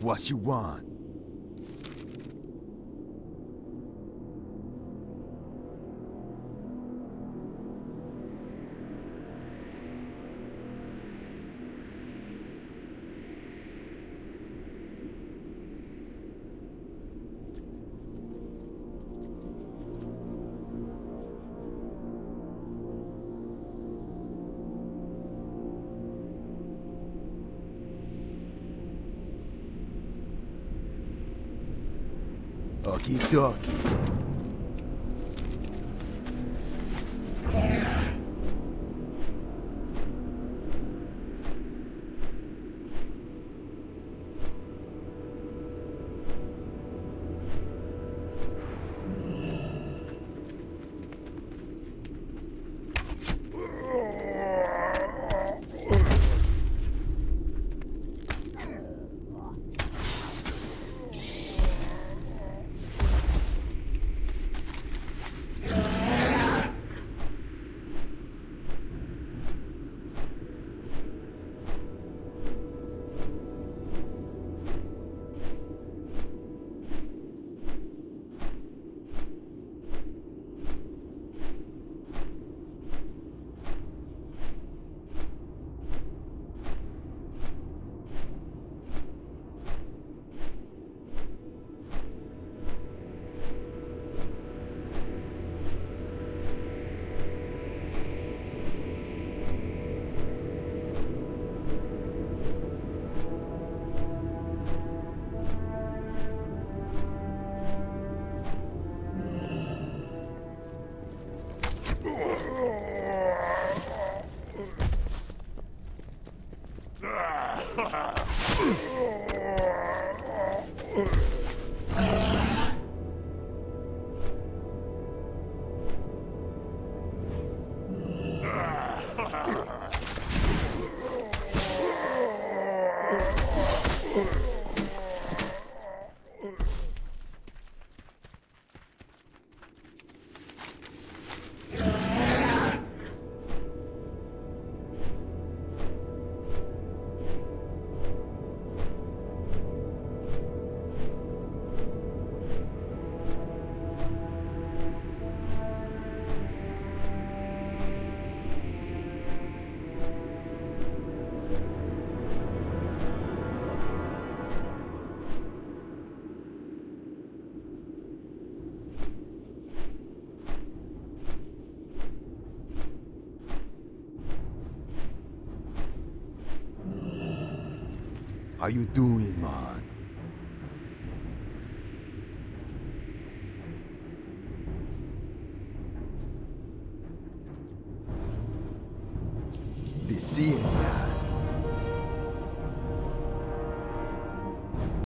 What you want? Okey dokey. Dokie. How you doing, man? Be seeing that.